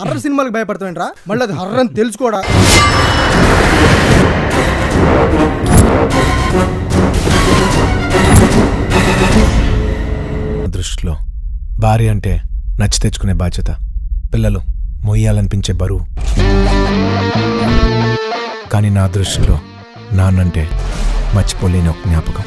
Horror సినిమాలకు భయపడతావేంట్రా? మళ్ళీ అది హర్రర్ అని తెలుసుకోడా? దృష్టిలో భార్య అంటే నచ్చి తెచ్చుకునే బాధ్యత. పిల్లలు మొయ్యాలనిపించే బరువు. కానీ నా దృష్టిలో నాన్నంటే మర్చిపోలేని ఒక జ్ఞాపకం.